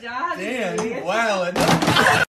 job. Damn, you wildin'.